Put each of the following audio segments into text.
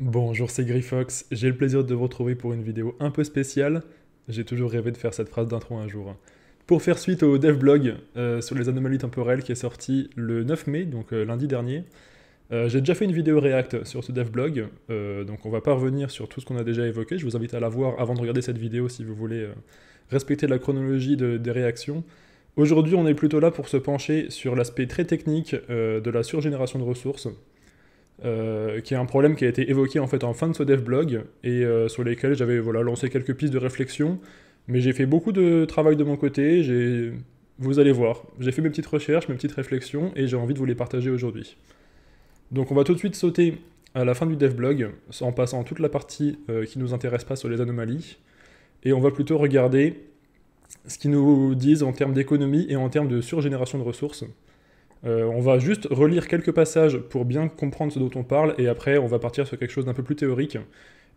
Bonjour, c'est Grifox. J'ai le plaisir de vous retrouver pour une vidéo un peu spéciale. J'ai toujours rêvé de faire cette phrase d'intro un jour. Pour faire suite au devblog euh, sur les anomalies temporelles qui est sorti le 9 mai, donc euh, lundi dernier, euh, j'ai déjà fait une vidéo React sur ce devblog, donc on va pas revenir sur tout ce qu'on a déjà évoqué. Je vous invite à la voir avant de regarder cette vidéo si vous voulez respecter la chronologie des réactions. Aujourd'hui, on est plutôt là pour se pencher sur l'aspect très technique de la surgénération de ressources, euh, qui est un problème qui a été évoqué en fait en fin de ce devblog et euh, sur lesquels j'avais voilà, lancé quelques pistes de réflexion. Mais j'ai fait beaucoup de travail de mon côté, vous allez voir, j'ai fait mes petites recherches, mes petites réflexions et j'ai envie de vous les partager aujourd'hui. Donc on va tout de suite sauter à la fin du devblog en passant toute la partie euh, qui nous intéresse pas sur les anomalies et on va plutôt regarder ce qu'ils nous disent en termes d'économie et en termes de surgénération de ressources. Euh, on va juste relire quelques passages pour bien comprendre ce dont on parle, et après on va partir sur quelque chose d'un peu plus théorique.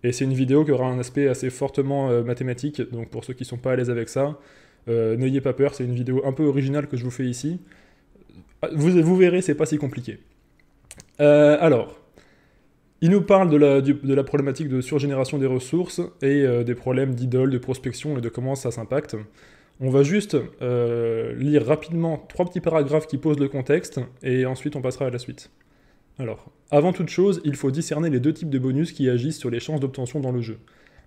Et c'est une vidéo qui aura un aspect assez fortement euh, mathématique, donc pour ceux qui ne sont pas à l'aise avec ça, euh, n'ayez pas peur, c'est une vidéo un peu originale que je vous fais ici. Vous, vous verrez, c'est pas si compliqué. alors, il nous parle de la, de la, problématique de surgénération des ressources et des problèmes d'idole, de prospection et de comment ça s'impacte. On va juste euh, lire rapidement trois petits paragraphes qui posent le contexte, et ensuite on passera à la suite. Alors, avant toute chose, il faut discerner les deux types de bonus qui agissent sur les chances d'obtention dans le jeu.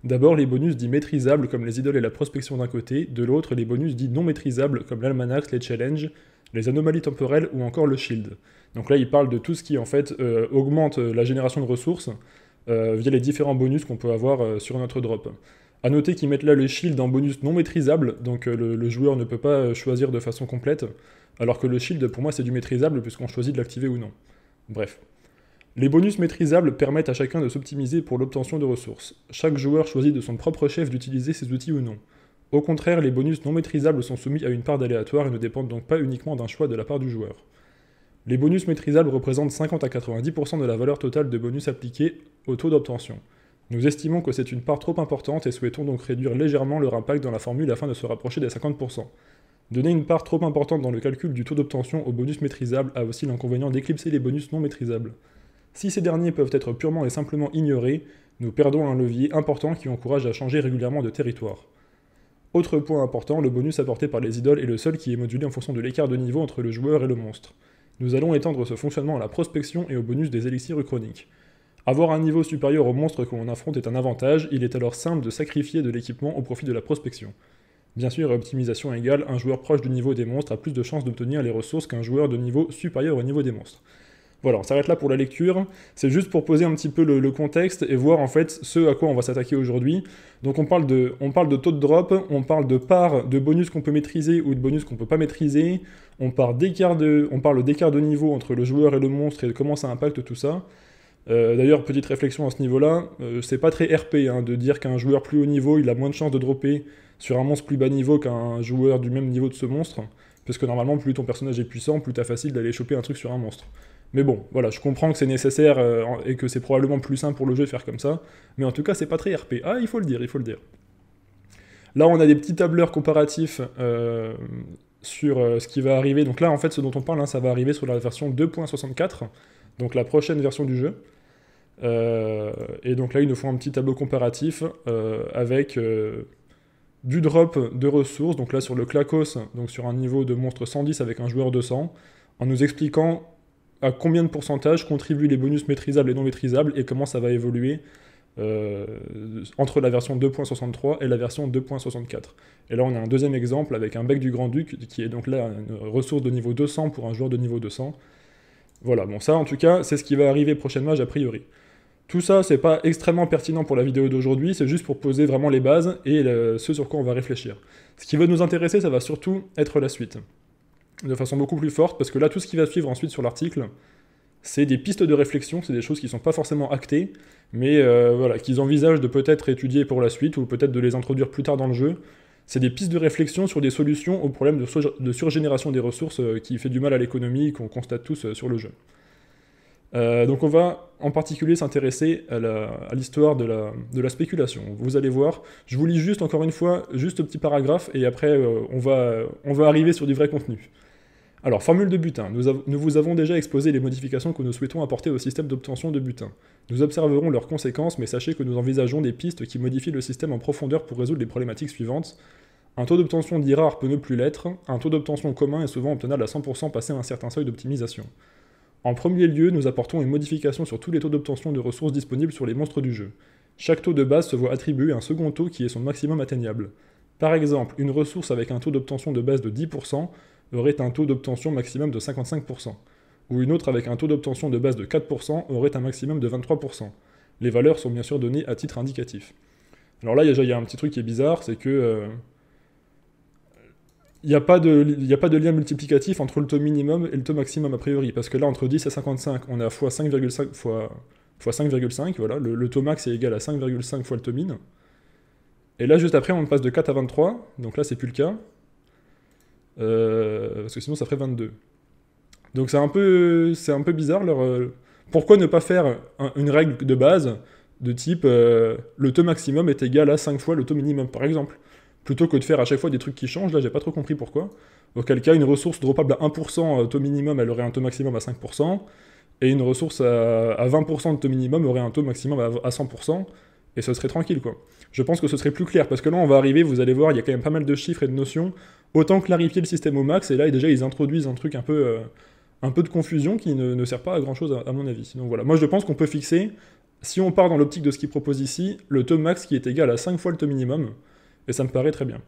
D'abord les bonus dits maîtrisables comme les idoles et la prospection d'un côté, de l'autre les bonus dits non maîtrisables comme l'almanach, les challenges, les anomalies temporelles ou encore le shield. Donc là il parle de tout ce qui en fait euh, augmente la génération de ressources euh, via les différents bonus qu'on peut avoir sur notre drop. A noter qu'ils mettent là le shield en bonus non maîtrisable, donc euh, le, joueur ne peut pas euh, choisir de façon complète, alors que le shield pour moi c'est du maîtrisable puisqu'on choisit de l'activer ou non. Bref. Les bonus maîtrisables permettent à chacun de s'optimiser pour l'obtention de ressources. Chaque joueur choisit de son propre chef d'utiliser ces outils ou non. Au contraire, les bonus non maîtrisables sont soumis à une part d'aléatoire et ne dépendent donc pas uniquement d'un choix de la part du joueur. Les bonus maîtrisables représentent 50 à 90% de la valeur totale de bonus appliqués au taux d'obtention. Nous estimons que c'est une part trop importante et souhaitons donc réduire légèrement leur impact dans la formule afin de se rapprocher des 50%. Donner une part trop importante dans le calcul du taux d'obtention aux bonus maîtrisables a aussi l'inconvénient d'éclipser les bonus non maîtrisables. Si ces derniers peuvent être purement et simplement ignorés, nous perdons un levier important qui encourage à changer régulièrement de territoire. Autre point important, le bonus apporté par les idoles est le seul qui est modulé en fonction de l'écart de niveau entre le joueur et le monstre. Nous allons étendre ce fonctionnement à la prospection et au bonus des élixirs chroniques. Avoir un niveau supérieur au monstre que l'on affronte est un avantage, il est alors simple de sacrifier de l'équipement au profit de la prospection. Bien sûr, optimisation égale, un joueur proche du niveau des monstres a plus de chances d'obtenir les ressources qu'un joueur de niveau supérieur au niveau des monstres. Voilà, on s'arrête là pour la lecture. C'est juste pour poser un petit peu le, contexte et voir en fait ce à quoi on va s'attaquer aujourd'hui. Donc on parle, de, on parle de taux de drop, on parle de part de bonus qu'on peut maîtriser ou de bonus qu'on peut pas maîtriser, on, parle d'écart de, on parle d'écart de niveau entre le joueur et le monstre et de comment ça impacte tout ça. Euh, d'ailleurs, petite réflexion à ce niveau-là, euh, c'est pas très RP hein, de dire qu'un joueur plus haut niveau, il a moins de chances de dropper sur un monstre plus bas niveau qu'un joueur du même niveau de ce monstre, parce que normalement, plus ton personnage est puissant, plus t'as facile d'aller choper un truc sur un monstre. Mais bon, voilà, je comprends que c'est nécessaire euh, et que c'est probablement plus simple pour le jeu de faire comme ça, mais en tout cas, c'est pas très RP. Ah, il faut le dire, il faut le dire. Là, on a des petits tableurs comparatifs sur ce qui va arriver. Donc là, en fait, ce dont on parle, hein, ça va arriver sur la version 2.64, donc la prochaine version du jeu. Euh, et donc là, il nous faut un petit tableau comparatif euh, avec euh, du drop de ressources, donc là sur le Clacos, donc sur un niveau de monstre 110 avec un joueur 200, en nous expliquant à combien de pourcentage contribuent les bonus maîtrisables et non maîtrisables et comment ça va évoluer entre la version 2.63 et la version 2.64. Et là, on a un deuxième exemple avec un bec du Grand-Duc, qui est donc là une ressource de niveau 200 pour un joueur de niveau 200. Voilà, bon ça en tout cas, c'est ce qui va arriver prochainement a priori. Tout ça, c'est pas extrêmement pertinent pour la vidéo d'aujourd'hui, c'est juste pour poser vraiment les bases et ce sur quoi on va réfléchir. Ce qui va nous intéresser, ça va surtout être la suite. De façon beaucoup plus forte, parce que là, tout ce qui va suivre ensuite sur l'article, c'est des pistes de réflexion, c'est des choses qui sont pas forcément actées, mais euh, voilà, qu'ils envisagent de peut-être étudier pour la suite, ou peut-être de les introduire plus tard dans le jeu. C'est des pistes de réflexion sur des solutions au problème de, surgénération des ressources euh, qui fait du mal à l'économie, qu'on constate tous euh, sur le jeu. Euh, donc on va en particulier s'intéresser à l'histoire de la, spéculation. Vous allez voir, je vous lis juste encore une fois, juste un petit paragraphe, et après euh, on, va, arriver sur du vrai contenu. Alors, formule de butin. Nous, nous, vous avons déjà exposé les modifications que nous souhaitons apporter au système d'obtention de butin. Nous observerons leurs conséquences, mais sachez que nous envisageons des pistes qui modifient le système en profondeur pour résoudre les problématiques suivantes. Un taux d'obtention dit rare peut ne plus l'être, un taux d'obtention commun est souvent obtenable à 100% passé un certain seuil d'optimisation. En premier lieu, nous apportons une modification sur tous les taux d'obtention de ressources disponibles sur les monstres du jeu. Chaque taux de base se voit attribuer un second taux qui est son maximum atteignable. Par exemple, une ressource avec un taux d'obtention de base de 10% aurait un taux d'obtention maximum de 55%, ou une autre avec un taux d'obtention de base de 4% aurait un maximum de 23%. Les valeurs sont bien sûr données à titre indicatif. Alors là, il y, a un petit truc qui est bizarre, c'est que... Euh, il n'y a, pas de, lien multiplicatif entre le taux minimum et le taux maximum a priori, parce que là, entre 10 et 55, on fois 5,5 fois, fois 5,5, voilà, le, taux max est égal à 5,5 fois le taux min. Et là, juste après, on passe de 4 à 23, donc là, c'est plus le cas. Euh, parce que sinon, ça ferait 22. Donc c'est un, peu, bizarre. Euh, pourquoi ne pas faire une règle de base de type euh, le taux maximum est égal à 5 fois le taux minimum, par exemple Plutôt que de faire à chaque fois des trucs qui changent, là j'ai pas trop compris pourquoi. Auquel cas, une ressource droppable à 1% taux minimum, elle aurait un taux maximum à 5%, et une ressource à, 20% de taux minimum aurait un taux maximum à, 100%, et ce serait tranquille quoi. Je pense que ce serait plus clair, parce que là on va arriver, vous allez voir, il y a quand même pas mal de chiffres et de notions, autant clarifier le système au max, et là déjà ils introduisent un truc un peu, euh, un peu de confusion qui ne, sert pas à grand chose à, à, mon avis. Donc voilà, moi je pense qu'on peut fixer, si on part dans l'optique de ce qu'ils proposent ici, le taux max qui est égal à 5 fois le taux minimum, et ça me paraît très bien.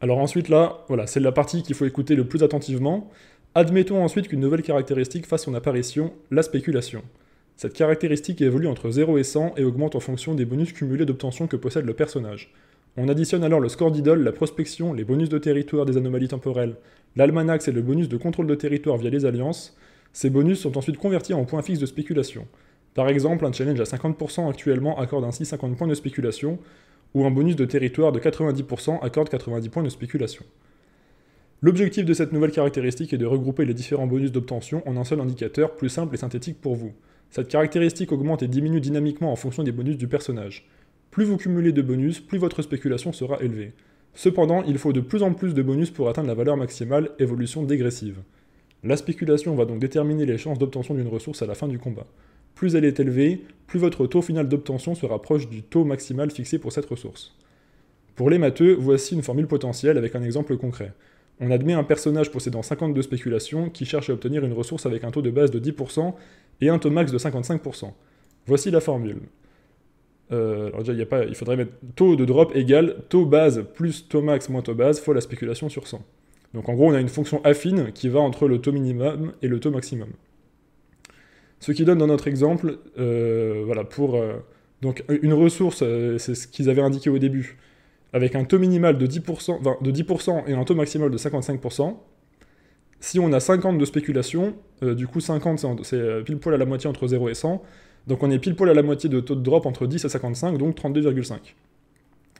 Alors ensuite là, voilà, c'est la partie qu'il faut écouter le plus attentivement. Admettons ensuite qu'une nouvelle caractéristique fasse son apparition, la spéculation. Cette caractéristique évolue entre 0 et 100 et augmente en fonction des bonus cumulés d'obtention que possède le personnage. On additionne alors le score d'idole, la prospection, les bonus de territoire des anomalies temporelles, l'almanax et le bonus de contrôle de territoire via les alliances. Ces bonus sont ensuite convertis en points fixes de spéculation. Par exemple, un challenge à 50% actuellement accorde ainsi 50 points de spéculation, ou un bonus de territoire de 90% accorde 90 points de spéculation. L'objectif de cette nouvelle caractéristique est de regrouper les différents bonus d'obtention en un seul indicateur plus simple et synthétique pour vous. Cette caractéristique augmente et diminue dynamiquement en fonction des bonus du personnage. Plus vous cumulez de bonus, plus votre spéculation sera élevée. Cependant, il faut de plus en plus de bonus pour atteindre la valeur maximale, évolution dégressive. La spéculation va donc déterminer les chances d'obtention d'une ressource à la fin du combat. Plus elle est élevée, plus votre taux final d'obtention se rapproche du taux maximal fixé pour cette ressource. Pour les matheux, voici une formule potentielle avec un exemple concret. On admet un personnage possédant 52 spéculations qui cherche à obtenir une ressource avec un taux de base de 10% et un taux max de 55%. Voici la formule. Euh, il faudrait mettre taux de drop égale taux base plus taux max moins taux base fois la spéculation sur 100. Donc en gros, on a une fonction affine qui va entre le taux minimum et le taux maximum. Ce qui donne dans notre exemple, euh, voilà, pour euh, donc une ressource, euh, c'est ce qu'ils avaient indiqué au début, avec un taux minimal de 10%, de 10% et un taux maximal de 55%. Si on a 50 de spéculation, du coup 50 c'est pile poil à la moitié entre 0 et 100, donc on est pile poil à la moitié de taux de drop entre 10 et 55, donc 32,5.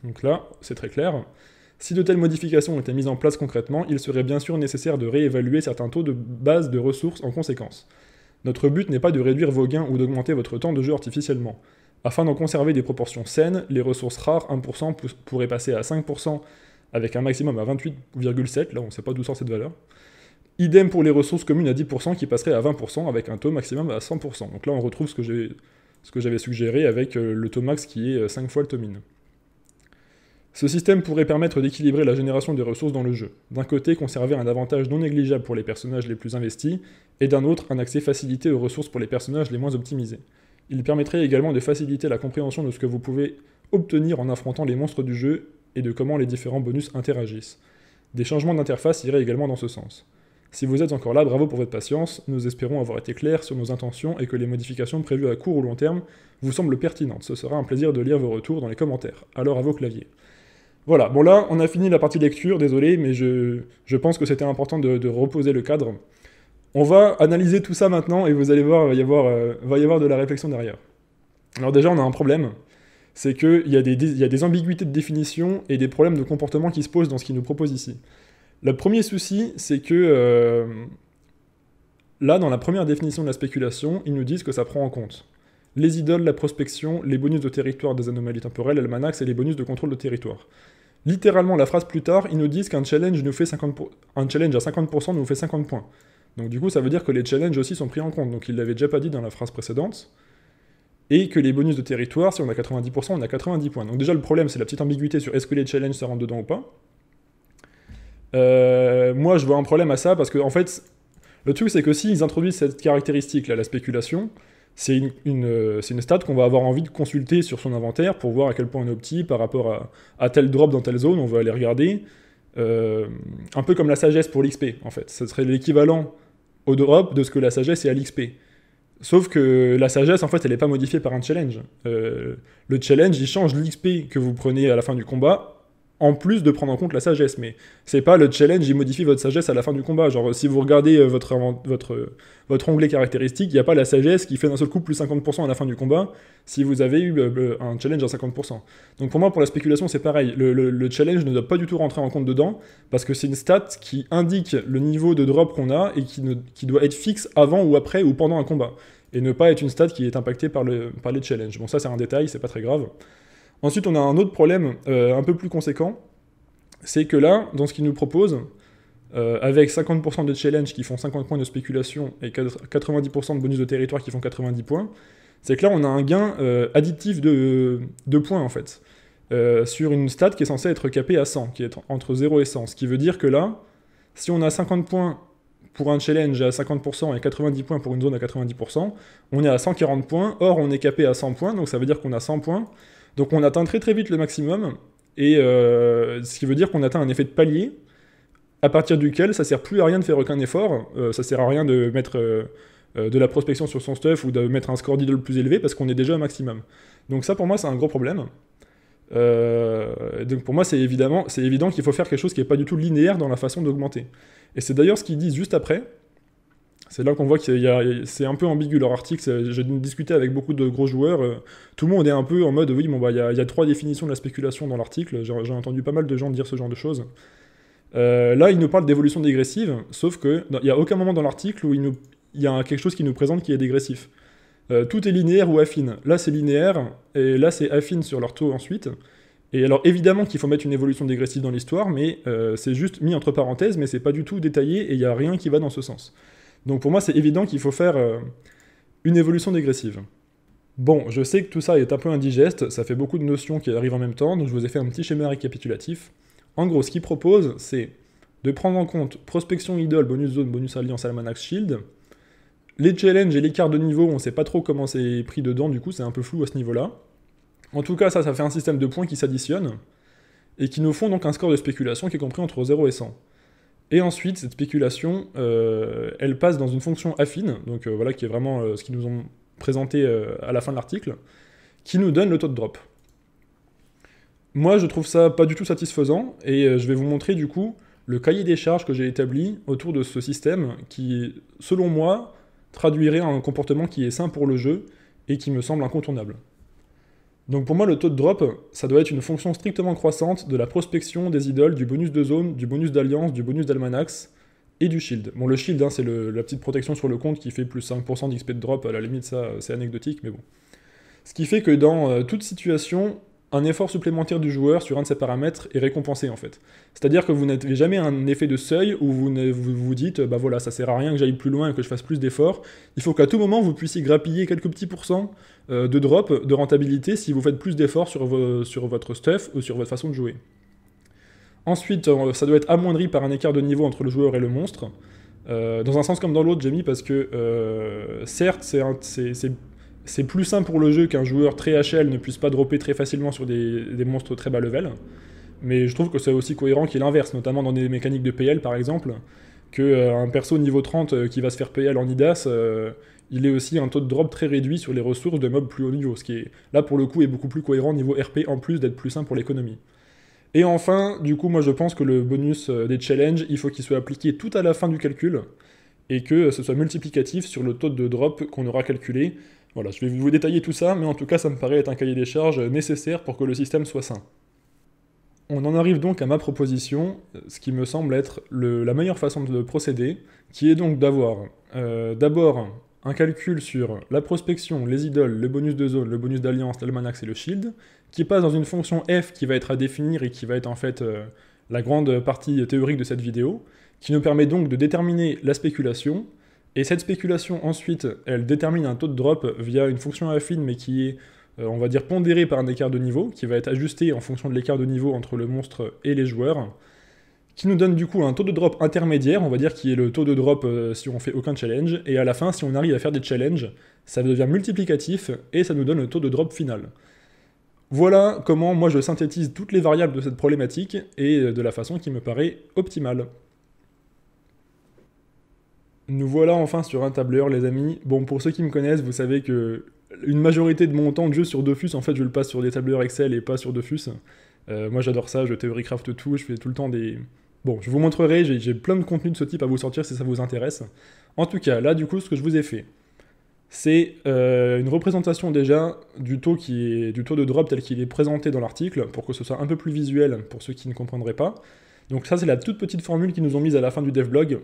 Donc là, c'est très clair. Si de telles modifications étaient mises en place concrètement, il serait bien sûr nécessaire de réévaluer certains taux de base de ressources en conséquence. Notre but n'est pas de réduire vos gains ou d'augmenter votre temps de jeu artificiellement. Afin d'en conserver des proportions saines, les ressources rares 1% pourraient passer à 5% avec un maximum à 28,7, là on ne sait pas d'où sort cette valeur. Idem pour les ressources communes à 10% qui passeraient à 20% avec un taux maximum à 100%. Donc là on retrouve ce que j'avais suggéré avec euh, le taux max qui est 5 euh, fois le taux min. Ce système pourrait permettre d'équilibrer la génération des ressources dans le jeu. D'un côté, conserver un avantage non négligeable pour les personnages les plus investis, et d'un autre, un accès facilité aux ressources pour les personnages les moins optimisés. Il permettrait également de faciliter la compréhension de ce que vous pouvez obtenir en affrontant les monstres du jeu et de comment les différents bonus interagissent. Des changements d'interface iraient également dans ce sens. Si vous êtes encore là, bravo pour votre patience, nous espérons avoir été clairs sur nos intentions et que les modifications prévues à court ou long terme vous semblent pertinentes. Ce sera un plaisir de lire vos retours dans les commentaires. Alors à vos claviers. Voilà, bon là, on a fini la partie lecture, désolé, mais je, pense que c'était important de, reposer le cadre. On va analyser tout ça maintenant, et vous allez voir, il va y avoir, euh, va y avoir de la réflexion derrière. Alors déjà, on a un problème, c'est qu'il y, a des, y a des ambiguïtés de définition et des problèmes de comportement qui se posent dans ce qu'il nous propose ici. Le premier souci, c'est que euh, là, dans la première définition de la spéculation, ils nous disent que ça prend en compte les idoles, la prospection, les bonus de territoire des anomalies temporelles, Manax et les bonus de contrôle de territoire. littéralement la phrase plus tard, ils nous disent qu'un challenge, nous fait 50 un challenge à 50% nous fait 50 points. Donc du coup, ça veut dire que les challenges aussi sont pris en compte. Donc il l'avait déjà pas dit dans la phrase précédente. Et que les bonus de territoire, si on a 90%, on a 90 points. Donc déjà, le problème, c'est la petite ambiguïté sur est-ce que les challenges se rentrent dedans ou pas. Euh, moi, je vois un problème à ça, parce que en fait, le truc, c'est que s'ils introduisent cette caractéristique, là, la spéculation, c'est une, une, une, stat qu'on va avoir envie de consulter sur son inventaire pour voir à quel point on est opti par rapport à, à tel drop dans telle zone, on va aller regarder. Euh, un peu comme la sagesse pour l'XP, en fait. Ce serait l'équivalent au drop de ce que la sagesse est à l'XP. Sauf que la sagesse, en fait, elle n'est pas modifiée par un challenge. Euh, le challenge, il change l'XP que vous prenez à la fin du combat en plus de prendre en compte la sagesse. Mais c'est pas le challenge, il modifie votre sagesse à la fin du combat. Genre, si vous regardez euh, votre, votre, votre onglet caractéristique, il n'y a pas la sagesse qui fait d'un seul coup plus 50% à la fin du combat si vous avez eu euh, un challenge à 50%. Donc pour moi, pour la spéculation, c'est pareil. Le, challenge ne doit pas du tout rentrer en compte dedans parce que c'est une stat qui indique le niveau de drop qu'on a et qui, qui doit être fixe avant ou après ou pendant un combat. Et ne pas être une stat qui est impactée par, le, par les challenges. Bon, ça, c'est un détail, c'est pas très grave. Ensuite, on a un autre problème euh, un peu plus conséquent, c'est que là, dans ce qu'il nous propose, euh, avec 50% de challenge qui font 50 points de spéculation et 90% de bonus de territoire qui font 90 points, c'est que là, on a un gain euh, additif de, points, en fait, sur une stat qui est censée être capée à 100, qui est entre 0 et 100. Ce qui veut dire que là, si on a 50 points pour un challenge à 50% et 90 points pour une zone à 90%, on est à 140 points, or on est capé à 100 points, donc ça veut dire qu'on a 100 points donc on atteint très très vite le maximum, et euh, ce qui veut dire qu'on atteint un effet de palier, à partir duquel ça sert plus à rien de faire aucun effort, euh, ça sert à rien de mettre euh, de la prospection sur son stuff ou de mettre un score d'idole plus élevé parce qu'on est déjà au maximum. Donc ça pour moi c'est un gros problème. donc pour moi c'est évidemment c'est évident qu'il faut faire quelque chose qui n'est pas du tout linéaire dans la façon d'augmenter. Et c'est d'ailleurs ce qu'ils disent juste après, c'est là qu'on voit que c'est un peu ambigu leur article. J'ai discuté avec beaucoup de gros joueurs. Euh, tout le monde est un peu en mode oui, bon, bah, il y, a, trois définitions de la spéculation dans l'article. J'ai entendu pas mal de gens dire ce genre de choses. Euh, là, il nous parle d'évolution dégressive, sauf qu'il n'y a aucun moment dans l'article où il, y a quelque chose qui nous présente qui est dégressif. Euh, tout est linéaire ou affine. Là, c'est linéaire, et là, c'est affine sur leur taux ensuite. Et alors, évidemment qu'il faut mettre une évolution dégressive dans l'histoire, mais c'est juste mis entre parenthèses, mais c'est pas du tout détaillé, et il n'y a rien qui va dans ce sens. Donc pour moi, c'est évident qu'il faut faire euh, une évolution dégressive. Bon, je sais que tout ça est un peu indigeste, ça fait beaucoup de notions qui arrivent en même temps, donc je vous ai fait un petit schéma récapitulatif. En gros, ce qu'il propose, c'est de prendre en compte prospection idole, bonus zone, bonus alliance, almanax, shield. Les challenges et l'écart de niveau, on sait pas trop comment c'est pris dedans, du coup c'est un peu flou à ce niveau-là. En tout cas, ça, ça fait un système de points qui s'additionnent, et qui nous font donc un score de spéculation qui est compris entre 0 et 100. Et ensuite, cette spéculation, euh, elle passe dans une fonction affine, donc euh, voilà, qui est vraiment euh, ce qu'ils nous ont présenté à la fin de l'article, qui nous donne le taux de drop. Moi, je trouve ça pas du tout satisfaisant, et je vais vous montrer du coup le cahier des charges que j'ai établi autour de ce système, qui, selon moi, traduirait un comportement qui est sain pour le jeu, et qui me semble incontournable. Donc pour moi, le taux de drop, ça doit être une fonction strictement croissante de la prospection des idoles, du bonus de zone, du bonus d'alliance, du bonus d'almanax et du shield. Bon, le shield, hein, c'est la petite protection sur le compte qui fait plus 5% d'XP de drop, à la limite, ça, c'est anecdotique, mais bon. Ce qui fait que dans euh, toute situation, un effort supplémentaire du joueur sur un de ces paramètres est récompensé en fait. C'est-à-dire que vous n'avez jamais un effet de seuil où vous vous, dites bah voilà ça sert à rien que j'aille plus loin et que je fasse plus d'efforts. Il faut qu'à tout moment vous puissiez grappiller quelques petits pourcents de drop de rentabilité si vous faites plus d'efforts sur, votre stuff ou sur votre façon de jouer. Ensuite, euh, ça doit être amoindri par un écart de niveau entre le joueur et le monstre. Euh, dans un sens comme dans l'autre, j'ai mis parce que certes, c'est plus simple pour le jeu qu'un joueur très HL ne puisse pas dropper très facilement sur des, monstres très bas level. Mais je trouve que c'est aussi cohérent qu'il l'inverse, notamment dans des mécaniques de PL par exemple, qu'un euh, perso niveau 30 euh, qui va se faire PL en IDAS, euh, il ait aussi un taux de drop très réduit sur les ressources de mobs plus haut niveau, ce qui est là pour le coup est beaucoup plus cohérent niveau RP en plus d'être plus simple pour l'économie. Et enfin, du coup, moi je pense que le bonus des challenges, il faut qu'il soit appliqué tout à la fin du calcul, et que ce soit multiplicatif sur le taux de drop qu'on aura calculé, voilà, je vais vous détailler tout ça, mais en tout cas, ça me paraît être un cahier des charges nécessaire pour que le système soit sain. On en arrive donc à ma proposition, ce qui me semble être la meilleure façon de procéder, qui est donc d'avoir euh, d'abord un calcul sur la prospection, les idoles, le bonus de zone, le bonus d'alliance, l'almanax et le shield, qui passe dans une fonction f qui va être à définir et qui va être en fait euh, la grande partie théorique de cette vidéo, qui nous permet donc de déterminer la spéculation, et cette spéculation ensuite, elle détermine un taux de drop via une fonction affine mais qui est, euh, on va dire, pondérée par un écart de niveau, qui va être ajusté en fonction de l'écart de niveau entre le monstre et les joueurs, qui nous donne du coup un taux de drop intermédiaire, on va dire qui est le taux de drop euh, si on fait aucun challenge, et à la fin, si on arrive à faire des challenges, ça devient multiplicatif, et ça nous donne le taux de drop final. Voilà comment moi je synthétise toutes les variables de cette problématique, et euh, de la façon qui me paraît optimale. Nous voilà enfin sur un tableur, les amis. Bon, pour ceux qui me connaissent, vous savez que une majorité de mon temps de jeu sur Dofus, en fait, je le passe sur des tableurs Excel et pas sur Dofus. Euh, moi, j'adore ça, je théorie-craft tout, je fais tout le temps des, Bon, je vous montrerai, j'ai plein de contenus de ce type à vous sortir si ça vous intéresse. En tout cas, là, du coup, ce que je vous ai fait, c'est euh, une représentation déjà du taux, qui est, du taux de drop tel qu'il est présenté dans l'article, pour que ce soit un peu plus visuel pour ceux qui ne comprendraient pas. Donc ça, c'est la toute petite formule qu'ils nous ont mise à la fin du devlog,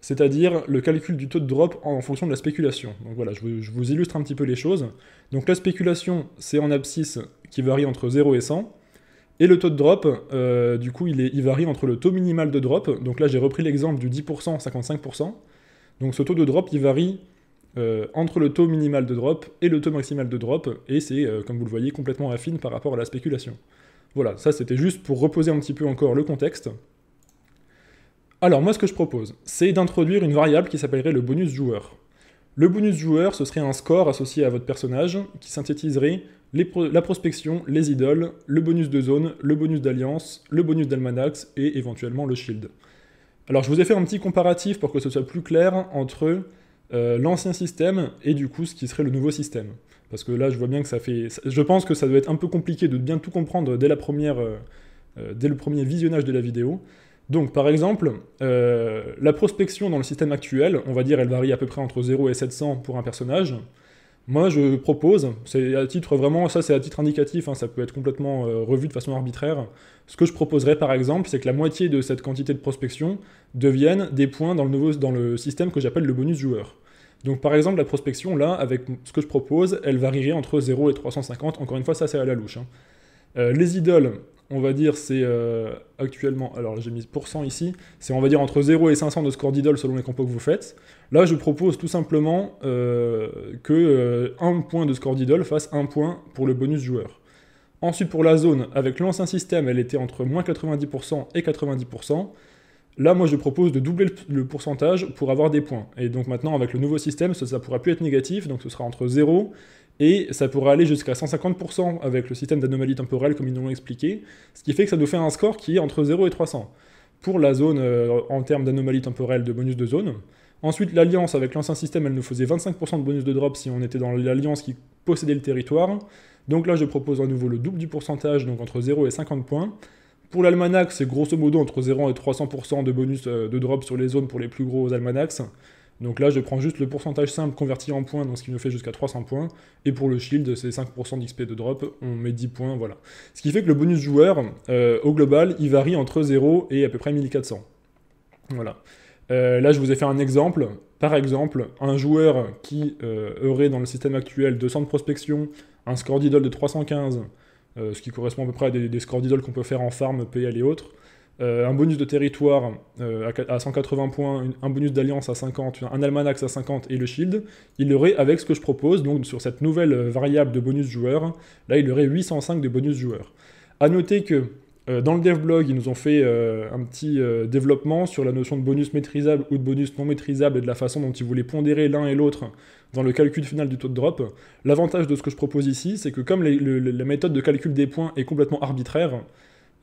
c'est-à-dire le calcul du taux de drop en fonction de la spéculation. Donc voilà, je vous, je vous illustre un petit peu les choses. Donc la spéculation, c'est en abscisse qui varie entre 0 et 100. Et le taux de drop, euh, du coup, il, varie entre le taux minimal de drop, donc là j'ai repris l'exemple du 10%, 55%, donc ce taux de drop, il varie euh, entre le taux minimal de drop et le taux maximal de drop, et c'est, euh, comme vous le voyez, complètement affine par rapport à la spéculation. Voilà, ça c'était juste pour reposer un petit peu encore le contexte. Alors moi ce que je propose, c'est d'introduire une variable qui s'appellerait le bonus joueur. Le bonus joueur, ce serait un score associé à votre personnage qui synthétiserait la prospection, les idoles, le bonus de zone, le bonus d'alliance, le bonus d'almanax et éventuellement le shield. Alors je vous ai fait un petit comparatif pour que ce soit plus clair entre euh, l'ancien système et du coup ce qui serait le nouveau système. Parce que là je vois bien que ça fait... Je pense que ça doit être un peu compliqué de bien tout comprendre dès, euh, euh, dès le premier visionnage de la vidéo. Donc par exemple, la prospection dans le système actuel, on va dire elle varie à peu près entre 0 et 700 pour un personnage. Moi, je propose, c'est à titre vraiment, ça c'est à titre indicatif, hein, ça peut être complètement euh, revu de façon arbitraire. Ce que je proposerais par exemple, c'est que la moitié de cette quantité de prospection devienne des points dans le, système que j'appelle le bonus joueur. Donc par exemple, la prospection, là, avec ce que je propose, elle varierait entre 0 et 350. Encore une fois, ça c'est à la louche. Hein. Euh, les idoles, on va dire, c'est euh, actuellement, alors j'ai mis pourcent ici, c'est on va dire entre 0 et 500 de score d'idole selon les compos que vous faites. Là, je propose tout simplement euh, que euh, un point de score d'idole fasse un point pour le bonus joueur. Ensuite, pour la zone, avec l'ancien système, elle était entre moins 90% et 90%. Là, moi, je propose de doubler le pourcentage pour avoir des points. Et donc maintenant, avec le nouveau système, ça ne pourra plus être négatif, donc ce sera entre 0 et ça pourrait aller jusqu'à 150% avec le système d'anomalie temporelle comme ils nous l'ont expliqué, ce qui fait que ça nous fait un score qui est entre 0 et 300 pour la zone euh, en termes d'anomalie temporelle de bonus de zone. Ensuite, l'alliance, avec l'ancien système, elle nous faisait 25% de bonus de drop si on était dans l'alliance qui possédait le territoire. Donc là, je propose à nouveau le double du pourcentage, donc entre 0 et 50 points. Pour l'almanach, c'est grosso modo entre 0 et 300% de bonus euh, de drop sur les zones pour les plus gros almanachs. Donc là, je prends juste le pourcentage simple converti en points, donc ce qui nous fait jusqu'à 300 points. Et pour le shield, c'est 5% d'XP de drop, on met 10 points, voilà. Ce qui fait que le bonus joueur, euh, au global, il varie entre 0 et à peu près 1400. Voilà. Euh, là, je vous ai fait un exemple. Par exemple, un joueur qui euh, aurait dans le système actuel 200 de prospection, un score d'idole de 315, ce qui correspond à peu près à des, scores d'idole qu'on peut faire en farm, PL et autres, un bonus de territoire euh, à, 180 points, un bonus d'alliance à 50, un almanax à 50 et le shield, il aurait avec ce que je propose, donc sur cette nouvelle euh, variable de bonus joueur, là il aurait 805 de bonus joueur. A noter que dans le devblog, ils nous ont fait un petit développement sur la notion de bonus maîtrisable ou de bonus non maîtrisable et de la façon dont ils voulaient pondérer l'un et l'autre dans le calcul final du taux de drop. L'avantage de ce que je propose ici, c'est que comme la méthode de calcul des points est complètement arbitraire,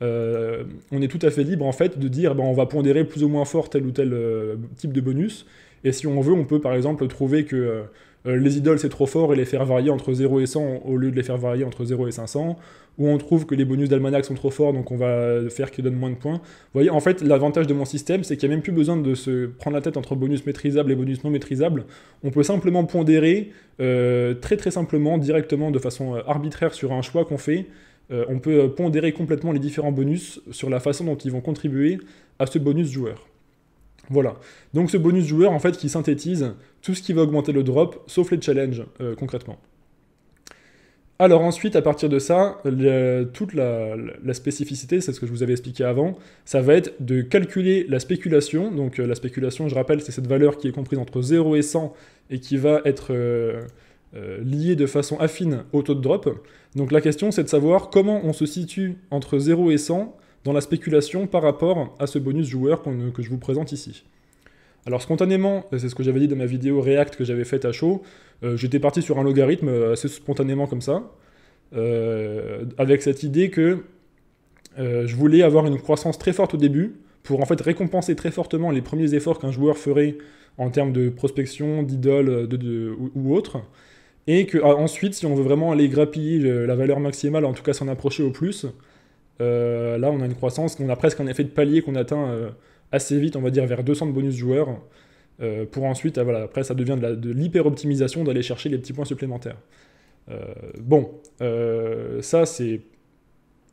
euh, on est tout à fait libre en fait de dire ben, on va pondérer plus ou moins fort tel ou tel euh, type de bonus. Et si on veut, on peut par exemple trouver que euh, les idoles c'est trop fort et les faire varier entre 0 et 100 au lieu de les faire varier entre 0 et 500. Ou on trouve que les bonus d'almanach sont trop forts donc on va faire qu'ils donnent moins de points. Vous voyez, en fait, l'avantage de mon système c'est qu'il n'y a même plus besoin de se prendre la tête entre bonus maîtrisable et bonus non maîtrisable. On peut simplement pondérer très très simplement, directement, de façon arbitraire sur un choix qu'on fait. Euh, on peut euh, pondérer complètement les différents bonus sur la façon dont ils vont contribuer à ce bonus joueur. Voilà. Donc ce bonus joueur, en fait, qui synthétise tout ce qui va augmenter le drop, sauf les challenges, concrètement. Alors ensuite, à partir de ça, toute la, spécificité, c'est ce que je vous avais expliqué avant, ça va être de calculer la spéculation. Donc la spéculation, je rappelle, c'est cette valeur qui est comprise entre 0 et 100 et qui va être euh, lié de façon affine au taux de drop. Donc la question c'est de savoir comment on se situe entre 0 et 100 dans la spéculation par rapport à ce bonus joueur que je vous présente ici. Alors spontanément, c'est ce que j'avais dit dans ma vidéo React que j'avais faite à chaud, euh, j'étais parti sur un logarithme assez spontanément comme ça, euh, avec cette idée que je voulais avoir une croissance très forte au début, pour en fait récompenser très fortement les premiers efforts qu'un joueur ferait en termes de prospection, d'idole ou, ou autre, et que ah, ensuite, si on veut vraiment aller grappiller la valeur maximale, en tout cas s'en approcher au plus, euh, là on a une croissance, on a presque un effet de palier qu'on atteint euh, assez vite, on va dire vers 200 de bonus joueurs, euh, pour ensuite, voilà, après ça devient de l'hyper-optimisation d'aller chercher les petits points supplémentaires. bon, ça c'est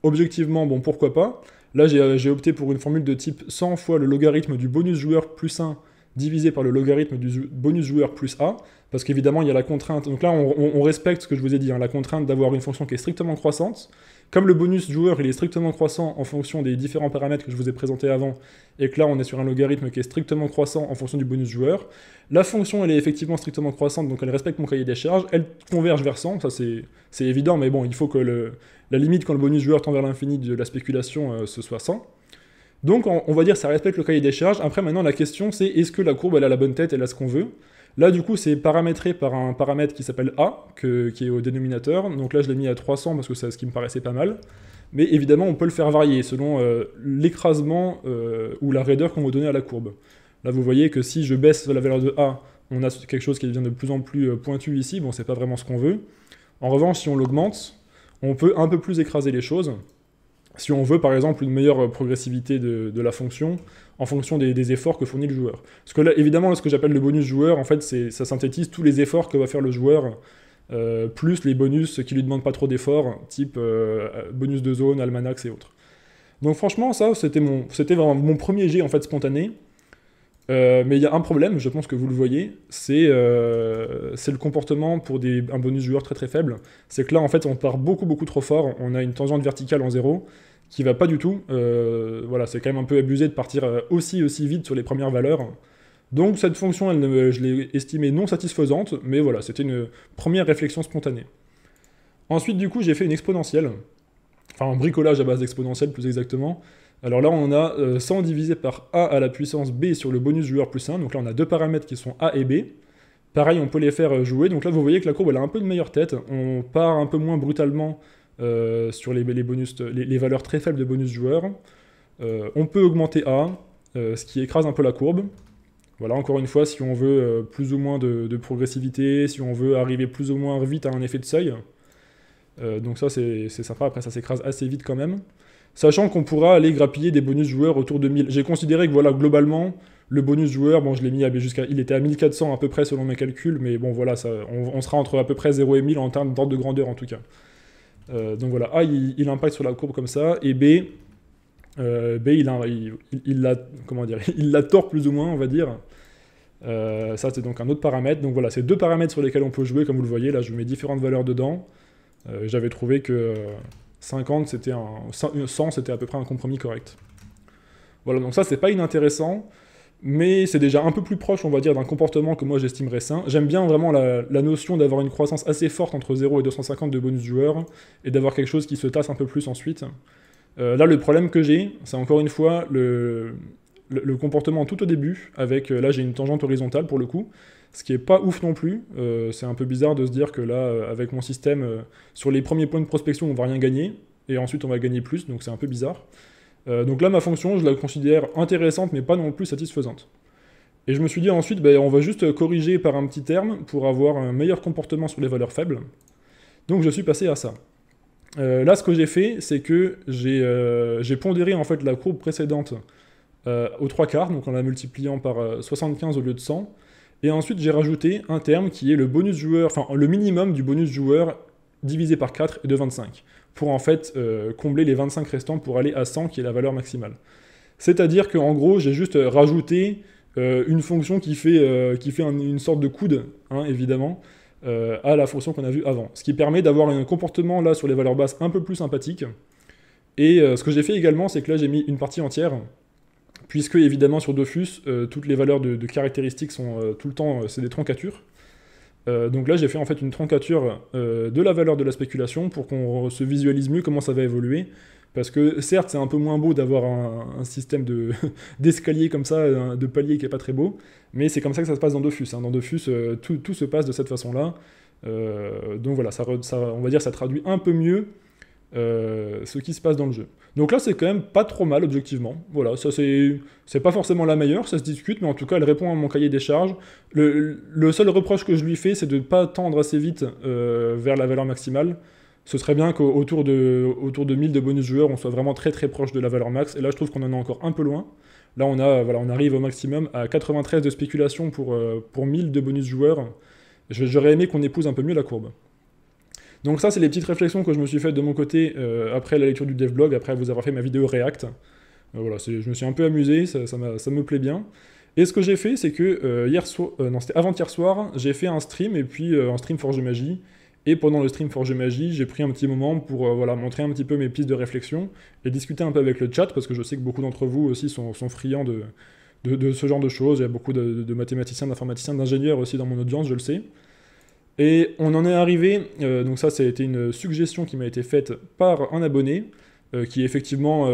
objectivement, bon pourquoi pas. Là j'ai opté pour une formule de type 100 fois le logarithme du bonus joueur plus 1 divisé par le logarithme du bonus joueur plus A, parce qu'évidemment, il y a la contrainte. Donc là, on, respecte ce que je vous ai dit, hein, la contrainte d'avoir une fonction qui est strictement croissante. Comme le bonus joueur, il est strictement croissant en fonction des différents paramètres que je vous ai présentés avant, et que là, on est sur un logarithme qui est strictement croissant en fonction du bonus joueur. La fonction, elle est effectivement strictement croissante, donc elle respecte mon cahier des charges. Elle converge vers 100, ça c'est évident, mais bon, il faut que la limite quand le bonus joueur tend vers l'infini de la spéculation, euh, ce soit 100. Donc on, va dire ça respecte le cahier des charges. Après maintenant la question c'est est-ce que la courbe elle a la bonne tête, elle a ce qu'on veut? Là, du coup, c'est paramétré par un paramètre qui s'appelle A, qui est au dénominateur. Donc là, je l'ai mis à 300 parce que c'est ce qui me paraissait pas mal. Mais évidemment, on peut le faire varier selon euh, l'écrasement euh, ou la raideur qu'on va donner à la courbe. Là, vous voyez que si je baisse la valeur de A, on a quelque chose qui devient de plus en plus euh, pointu ici. Bon, c'est pas vraiment ce qu'on veut. En revanche, si on l'augmente, on peut un peu plus écraser les choses. Si on veut, par exemple, une meilleure progressivité de la fonction, en fonction des, efforts que fournit le joueur. Parce que là, évidemment, ce que j'appelle le bonus joueur, en fait, ça synthétise tous les efforts que va faire le joueur, euh, plus les bonus qui lui demandent pas trop d'efforts, type euh, bonus de zone, almanax et autres. Donc franchement, ça, c'était mon, vraiment mon premier jet en fait spontané. Euh, mais il y a un problème, je pense que vous le voyez, c'est c'est le comportement pour un bonus joueur très très faible. C'est que là, en fait, on part beaucoup beaucoup trop fort, on a une tangente verticale en zéro, qui va pas du tout. Euh, voilà, c'est quand même un peu abusé de partir euh, aussi aussi vite sur les premières valeurs. Donc cette fonction, elle, je l'ai estimée non satisfaisante, mais voilà, c'était une première réflexion spontanée. Ensuite, du coup, j'ai fait une exponentielle, enfin un bricolage à base d'exponentielle plus exactement. Alors là, on a 100 euh, divisé par a à la puissance b sur le bonus joueur plus 1, donc là on a deux paramètres qui sont a et b. Pareil, on peut les faire jouer, donc là vous voyez que la courbe elle a un peu de meilleure tête, on part un peu moins brutalement euh, sur les, valeurs très faibles de bonus joueurs. Euh, on peut augmenter A, euh, ce qui écrase un peu la courbe. Voilà, encore une fois, si on veut plus ou moins de, progressivité, si on veut arriver plus ou moins vite à un effet de seuil. Donc ça, c'est sympa. Après, ça s'écrase assez vite quand même. Sachant qu'on pourra aller grappiller des bonus joueurs autour de 1000. J'ai considéré que, voilà, globalement, le bonus joueur, bon, je l'ai mis jusqu'à... Il était à 1400 à peu près selon mes calculs, mais bon, voilà, ça, on, sera entre à peu près 0 et 1000 en termes d'ordre de grandeur en tout cas. Euh, donc voilà, A, il, impacte sur la courbe comme ça, et B, euh, B il, a, il, la, comment dire, il la tord plus ou moins, on va dire. Euh, ça, c'est donc un autre paramètre. Donc voilà, c'est deux paramètres sur lesquels on peut jouer, comme vous le voyez. Là, je mets différentes valeurs dedans. J'avais trouvé que 50, c'était un, 100, c'était à peu près un compromis correct. Voilà, donc ça, c'est pas inintéressant mais c'est déjà un peu plus proche, on va dire, d'un comportement que moi j'estimerais sain. J'aime bien vraiment la, notion d'avoir une croissance assez forte entre 0 et 250 de bonus joueurs, et d'avoir quelque chose qui se tasse un peu plus ensuite. Euh, là, le problème que j'ai, c'est encore une fois le, comportement tout au début, avec, euh, là j'ai une tangente horizontale pour le coup, ce qui est pas ouf non plus. Euh, c'est un peu bizarre de se dire que là, avec mon système, sur les premiers points de prospection, on va rien gagner, et ensuite on va gagner plus, donc c'est un peu bizarre. Euh, donc là, ma fonction, je la considère intéressante, mais pas non plus satisfaisante. Et je me suis dit ensuite, ben, on va juste corriger par un petit terme pour avoir un meilleur comportement sur les valeurs faibles. Donc je suis passé à ça. Euh, là, ce que j'ai fait, c'est que euh, j'ai pondéré en fait la courbe précédente aux trois quarts, donc en la multipliant par 75 au lieu de 100. Et ensuite, j'ai rajouté un terme qui est le bonus joueur, enfin le minimum du bonus joueur divisé par 4 et de 25 pour en fait euh, combler les 25 restants pour aller à 100 qui est la valeur maximale. C'est-à-dire qu'en gros, j'ai juste rajouté une fonction qui fait, qui fait une sorte de coude, hein, évidemment, à la fonction qu'on a vue avant. Ce qui permet d'avoir un comportement là sur les valeurs basses un peu plus sympathique. Et ce que j'ai fait également, c'est que là j'ai mis une partie entière, puisque évidemment sur Dofus, toutes les valeurs de, caractéristiques sont tout le temps, c'est des troncatures. donc là j'ai fait en fait une troncature de la valeur de la spéculation pour qu'on se visualise mieux comment ça va évoluer. Parce que certes, c'est un peu moins beau d'avoir un, système d'escalier comme ça, de palier qui est pas très beau, mais c'est comme ça que ça se passe dans Dofus. Hein. Dans Dofus, euh, tout, se passe de cette façon-là. Euh, donc voilà, ça, on va dire ça traduit un peu mieux euh, ce qui se passe dans le jeu. Donc là, c'est quand même pas trop mal, objectivement. Voilà, ça c'est pas forcément la meilleure, ça se discute, mais en tout cas, elle répond à mon cahier des charges. Le, seul reproche que je lui fais, c'est de ne pas tendre assez vite vers la valeur maximale ce serait bien qu'autour de, autour de 1000 de bonus joueurs, on soit vraiment très très proche de la valeur max. Et là, je trouve qu'on en est encore un peu loin. Là, on, a, voilà, on arrive au maximum à 93 de spéculation pour, euh, pour 1000 de bonus joueurs. J'aurais aimé qu'on épouse un peu mieux la courbe. Donc ça, c'est les petites réflexions que je me suis faites de mon côté euh, après la lecture du devblog, après vous avoir fait ma vidéo React. Euh, voilà, je me suis un peu amusé, ça, me plaît bien. Et ce que j'ai fait, c'est que hier soir, non, c'était avant-hier soir, j'ai fait un stream, et puis un stream Forge Magie, et pendant le stream Forge Magie, j'ai pris un petit moment pour euh, voilà, montrer un petit peu mes pistes de réflexion et discuter un peu avec le chat, parce que je sais que beaucoup d'entre vous aussi sont, sont friands de, de, ce genre de choses. Il y a beaucoup de, mathématiciens, d'informaticiens, d'ingénieurs aussi dans mon audience, je le sais. Et on en est arrivé, euh, donc ça, ça a été une suggestion qui m'a été faite par un abonné, euh, qui est effectivement,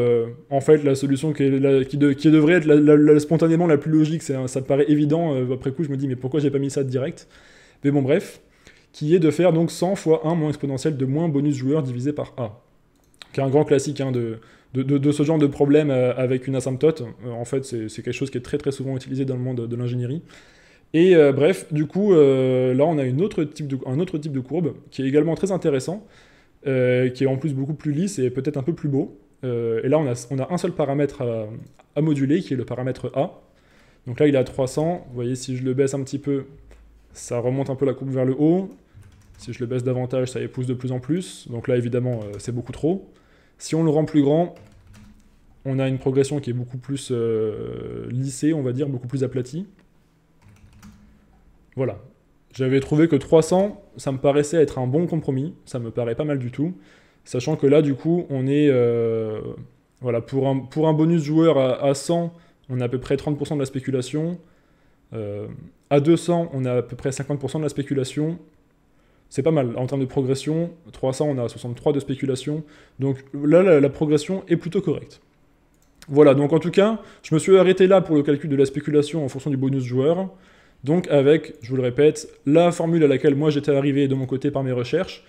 en fait, la solution qui, devrait être spontanément la plus logique. Ça paraît évident. après coup, je me dis, mais pourquoi j'ai pas mis ça direct? Mais bon, bref qui est de faire donc 100 fois 1 moins exponentiel de moins bonus joueur divisé par A. Qui est un grand classique hein, de, ce genre de problème euh, avec une asymptote. Euh, en fait, c'est quelque chose qui est très très souvent utilisé dans le monde de l'ingénierie. Et euh, bref, du coup, là, on a un autre type de courbe qui est également très intéressant, qui est en plus beaucoup plus lisse et peut-être un peu plus beau. et là, on a, on a, un seul paramètre à, à, moduler, qui est le paramètre A. Donc là, il est à 300. Vous voyez, si je le baisse un petit peu, ça remonte un peu la courbe vers le haut. Si je le baisse davantage, ça épouse de plus en plus. Donc là, évidemment, euh, c'est beaucoup trop. Si on le rend plus grand, on a une progression qui est beaucoup plus euh, lissée, on va dire, beaucoup plus aplatie. Voilà. J'avais trouvé que 300, ça me paraissait être un bon compromis. Ça me paraît pas mal du tout. Sachant que là, du coup, on est... Euh, voilà, pour un, bonus joueur à, à 100, on a à peu près 30% de la spéculation. Euh, à 200, on a à peu près 50% de la spéculation. C'est pas mal. En termes de progression, 300, on a 63 de spéculation. Donc là, la, progression est plutôt correcte. Voilà, donc en tout cas, je me suis arrêté là pour le calcul de la spéculation en fonction du bonus joueur. Donc avec, je vous le répète, la formule à laquelle moi j'étais arrivé de mon côté par mes recherches,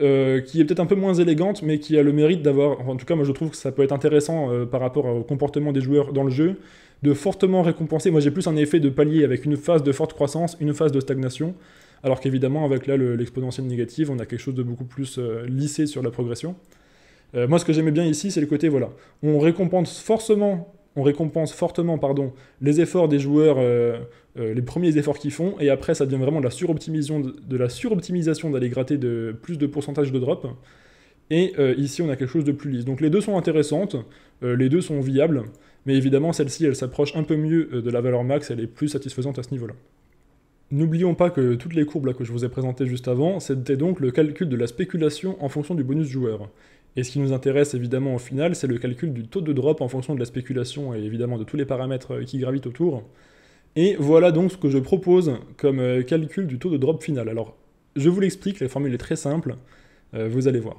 euh, qui est peut-être un peu moins élégante, mais qui a le mérite d'avoir, en tout cas moi je trouve que ça peut être intéressant euh, par rapport au comportement des joueurs dans le jeu, de fortement récompenser. Moi, j'ai plus un effet de palier avec une phase de forte croissance, une phase de stagnation. Alors qu'évidemment, avec là l'exponentielle négative, on a quelque chose de beaucoup plus euh, lissé sur la progression. Moi, ce que j'aimais bien ici, c'est le côté, voilà, on récompense forcément, on récompense fortement, les efforts des joueurs, euh, les premiers efforts qu'ils font, et après, ça devient vraiment de la suroptimisation, d'aller gratter de plus de pourcentage de drop. Et ici, on a quelque chose de plus lisse. Donc les deux sont intéressantes, les deux sont viables. Mais évidemment, celle-ci, elle s'approche un peu mieux euh, de la valeur max, elle est plus satisfaisante à ce niveau-là. N'oublions pas que toutes les courbes que je vous ai présentées juste avant, c'était donc le calcul de la spéculation en fonction du bonus joueur. Et ce qui nous intéresse évidemment au final, c'est le calcul du taux de drop en fonction de la spéculation et évidemment de tous les paramètres euh, qui gravitent autour. Et voilà donc ce que je propose comme euh, calcul du taux de drop final. Alors, je vous l'explique, la formule est très simple, vous allez voir.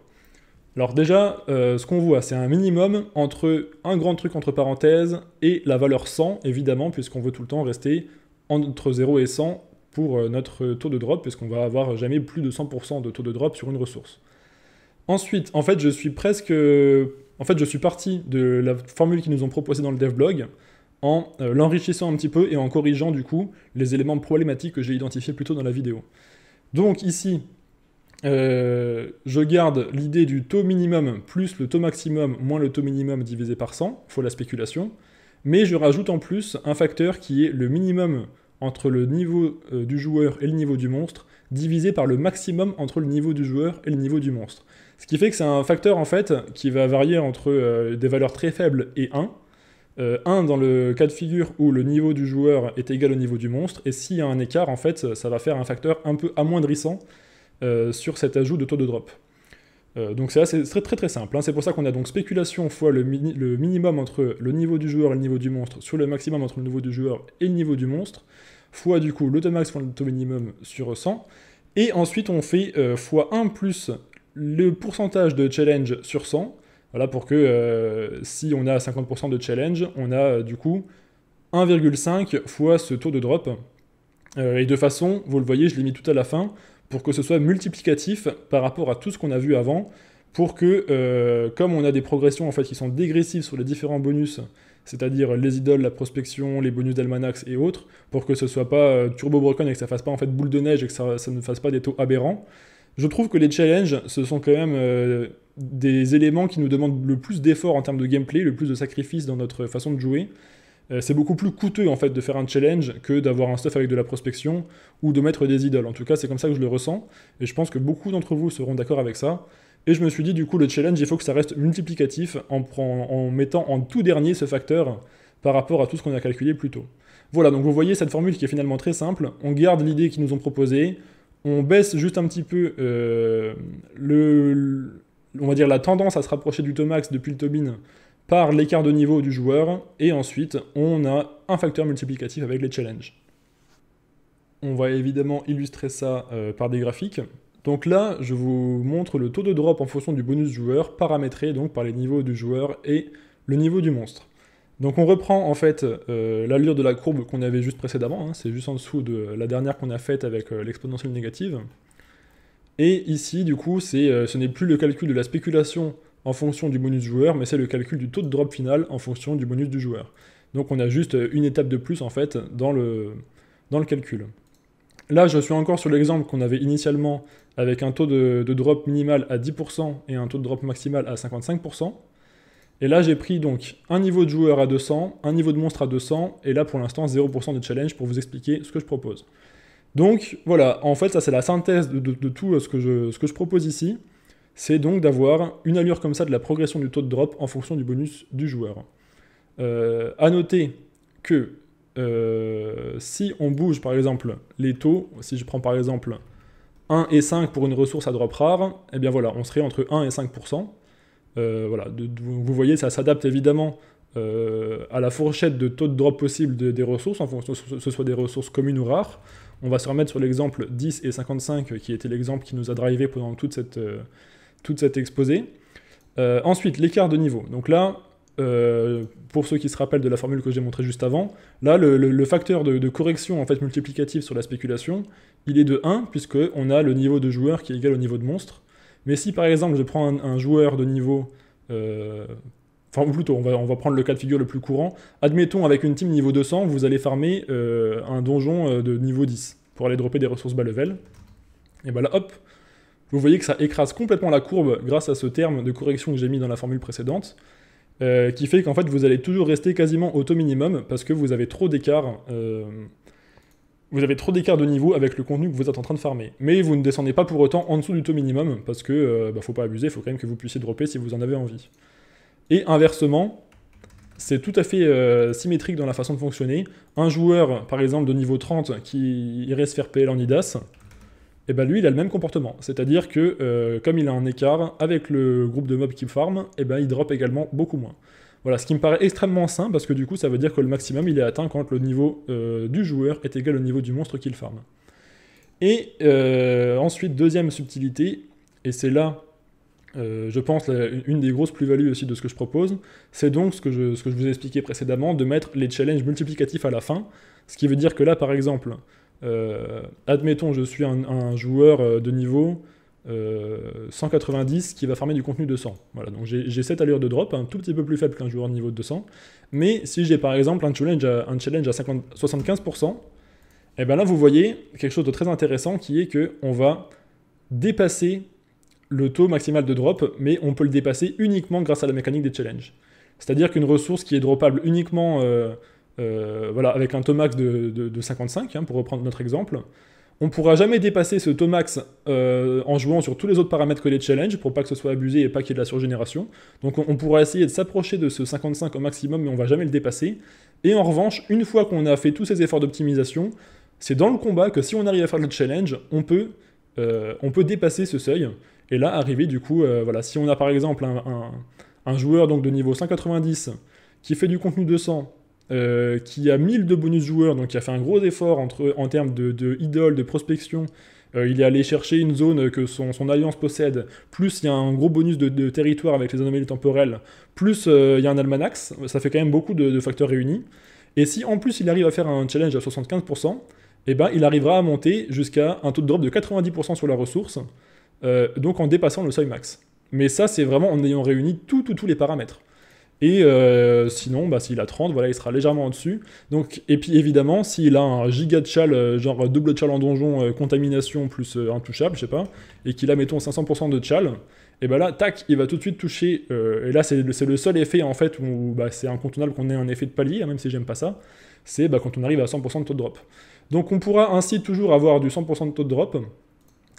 Alors déjà, euh, ce qu'on voit, c'est un minimum entre un grand truc entre parenthèses et la valeur 100, évidemment, puisqu'on veut tout le temps rester entre 0 et 100 pour euh, notre taux de drop, puisqu'on va avoir jamais plus de 100% de taux de drop sur une ressource. Ensuite, en fait, je suis presque... En fait, je suis parti de la formule qu'ils nous ont proposée dans le devblog, en euh, l'enrichissant un petit peu et en corrigeant du coup les éléments problématiques que j'ai identifiés plus tôt dans la vidéo. Donc ici, euh, je garde l'idée du taux minimum plus le taux maximum moins le taux minimum divisé par 100, il faut la spéculation, mais je rajoute en plus un facteur qui est le minimum entre le niveau euh, du joueur et le niveau du monstre, divisé par le maximum entre le niveau du joueur et le niveau du monstre. Ce qui fait que c'est un facteur en fait qui va varier entre euh, des valeurs très faibles et 1, Euh, un dans le cas de figure où le niveau du joueur est égal au niveau du monstre, et s'il y a un écart, en fait, ça va faire un facteur un peu amoindrissant euh, sur cet ajout de taux de drop. Euh, donc c'est très, très très simple, hein. c'est pour ça qu'on a donc spéculation fois le, le, minimum entre le niveau du joueur et le niveau du monstre sur le maximum entre le niveau du joueur et le niveau du monstre, fois du coup l'automax fois le minimum sur 100, et ensuite on fait fois 1 plus le pourcentage de challenge sur 100, voilà, pour que euh, si on a 50% de challenge, on a euh, du coup 1,5 fois ce taux de drop. Euh, et de façon, vous le voyez, je l'ai mis tout à la fin, pour que ce soit multiplicatif par rapport à tout ce qu'on a vu avant, pour que, comme on a des progressions en fait qui sont dégressives sur les différents bonus, c'est-à-dire les idoles, la prospection, les bonus d'Almanax et autres, pour que ce soit pas turbo broken et que ça fasse pas en fait boule de neige et que ça, ça ne fasse pas des taux aberrants. Je trouve que les challenges, ce sont quand même des éléments qui nous demandent le plus d'efforts en termes de gameplay, le plus de sacrifices dans notre façon de jouer. Euh, c'est beaucoup plus coûteux en fait de faire un challenge que d'avoir un stuff avec de la prospection ou de mettre des idoles. En tout cas, c'est comme ça que je le ressens et je pense que beaucoup d'entre vous seront d'accord avec ça. Et je me suis dit, du coup, le challenge, il faut que ça reste multiplicatif en, en mettant en tout dernier ce facteur par rapport à tout ce qu'on a calculé plus tôt. Voilà, donc vous voyez cette formule qui est finalement très simple. On garde l'idée qu'ils nous ont proposée, on baisse juste un petit peu euh, le, on va dire, la tendance à se rapprocher du Tomax depuis le Tobin par l'écart de niveau du joueur, et ensuite on a un facteur multiplicatif avec les challenges. On va évidemment illustrer ça euh, par des graphiques. Donc là, je vous montre le taux de drop en fonction du bonus joueur, paramétré donc par les niveaux du joueur et le niveau du monstre. Donc on reprend en fait euh, l'allure de la courbe qu'on avait juste précédemment, hein. c'est juste en dessous de la dernière qu'on a faite avec euh, l'exponentielle négative. Et ici, du coup, euh, ce n'est plus le calcul de la spéculation en fonction du bonus joueur, mais c'est le calcul du taux de drop final en fonction du bonus du joueur. Donc on a juste une étape de plus, en fait, dans le, dans le calcul. Là, je suis encore sur l'exemple qu'on avait initialement avec un taux de, drop minimal à 10% et un taux de drop maximal à 55%. Et là, j'ai pris donc un niveau de joueur à 200, un niveau de monstre à 200, et là, pour l'instant, 0% de challenge pour vous expliquer ce que je propose. Donc voilà, en fait, ça c'est la synthèse de, tout euh, ce que, je, ce que je propose ici. C'est donc d'avoir une allure comme ça de la progression du taux de drop en fonction du bonus du joueur. Euh, à noter que euh, si on bouge par exemple les taux, si je prends par exemple 1 et 5 pour une ressource à drop rare, eh bien voilà, on serait entre 1 et 5%. Voilà, vous voyez, ça s'adapte évidemment à la fourchette de taux de drop possible des ressources, en fonction que ce soit des ressources communes ou rares. On va se remettre sur l'exemple 10 et 55, qui était l'exemple qui nous a drivé pendant toute cette, euh, exposé. Euh, ensuite, l'écart de niveau. Donc là, euh, pour ceux qui se rappellent de la formule que j'ai montrée juste avant, là, le, facteur de, correction en fait multiplicatif sur la spéculation, il est de 1, puisqu'on a le niveau de joueur qui est égal au niveau de monstre. Mais si par exemple je prends un, joueur de niveau Enfin, ou plutôt, on va, on va prendre le cas de figure le plus courant. Admettons, avec une team niveau 200, vous allez farmer euh, un donjon euh, de niveau 10 pour aller dropper des ressources bas level. Et bah là, hop, vous voyez que ça écrase complètement la courbe grâce à ce terme de correction que j'ai mis dans la formule précédente, euh, qui fait qu'en fait, vous allez toujours rester quasiment au taux minimum parce que vous avez trop d'écart. Vous avez trop d'écart de niveau avec le contenu que vous êtes en train de farmer. Mais vous ne descendez pas pour autant en dessous du taux minimum, parce que bah, faut pas abuser, il faut quand même que vous puissiez dropper si vous en avez envie. Et inversement, c'est tout à fait euh, symétrique dans la façon de fonctionner. Un joueur, par exemple, de niveau 30 qui irait se faire PL en IDAS, et eh ben lui, il a le même comportement. C'est-à-dire que, euh, comme il a un écart avec le groupe de mobs qui farm, et eh ben il drop également beaucoup moins. Voilà, ce qui me paraît extrêmement sain, parce que du coup, ça veut dire que le maximum, il est atteint quand le niveau euh, du joueur est égal au niveau du monstre qu'il farm. Et ensuite, deuxième subtilité, et c'est là euh, je pense, une des grosses plus-values aussi de ce que je propose, c'est donc ce que, je, vous ai expliqué précédemment, de mettre les challenges multiplicatifs à la fin. Ce qui veut dire que là, par exemple, euh, admettons, je suis un, joueur euh, de niveau 190 qui va farmer du contenu de 100. Voilà, donc j'ai cette allure de drop, un tout petit peu plus faible qu'un joueur niveau de 200. Mais si j'ai par exemple un challenge à, un challenge à 75%, et bien là, vous voyez quelque chose de très intéressant qui est que on va dépasser le taux maximal de drop, mais on peut le dépasser uniquement grâce à la mécanique des challenges. C'est-à-dire qu'une ressource qui est droppable uniquement euh, euh, voilà, avec un taux max de, 55, hein, pour reprendre notre exemple, On pourra jamais dépasser ce taux max euh, en jouant sur tous les autres paramètres que les challenges pour pas que ce soit abusé et pas qu'il y ait de la surgénération. Donc on, pourra essayer de s'approcher de ce 55 au maximum, mais on va jamais le dépasser. Et en revanche, une fois qu'on a fait tous ces efforts d'optimisation, c'est dans le combat que si on arrive à faire le challenge, on peut, euh, on peut dépasser ce seuil. Et là, arriver du coup, euh, voilà, si on a par exemple un, joueur donc, de niveau 190 qui fait du contenu 200, euh, qui a 1000 de bonus joueurs, donc qui a fait un gros effort entre, en termes de, de idole, de prospection, il est allé chercher une zone que son, alliance possède, plus il y a un gros bonus de, territoire avec les anomalies temporelles, plus il y a un almanax, ça fait quand même beaucoup de, facteurs réunis. Et si en plus il arrive à faire un challenge à 75%, eh ben, il arrivera à monter jusqu'à un taux de drop de 90% sur la ressource, euh, donc en dépassant le seuil max. Mais ça, c'est vraiment en ayant réuni tous les paramètres. Et euh, sinon, bah, s'il a 30, voilà, il sera légèrement en dessus. Donc, et puis évidemment, s'il a un giga de chal, euh, genre double chal en donjon, contamination plus intouchable, je sais pas, et qu'il a, mettons, 500% de chal, et ben là, tac, il va tout de suite toucher. et là, c'est le, seul effet en fait où bah, c'est incontournable qu'on ait un effet de palier, hein, même si j'aime pas ça. C'est bah, quand on arrive à 100% de taux de drop. Donc on pourra ainsi toujours avoir du 100% de taux de drop,